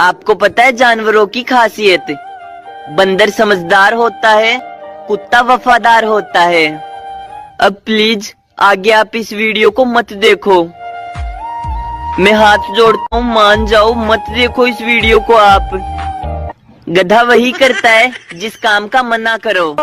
आपको पता है जानवरों की खासियत? बंदर समझदार होता है, कुत्ता वफादार होता है। अब प्लीज़ आगे आप इस वीडियो को मत देखो। मैं हाथ जोड़ता हूँ, मान जाओ, मत देखो इस वीडियो को आप। गधा वही करता है जिस काम का मना करो।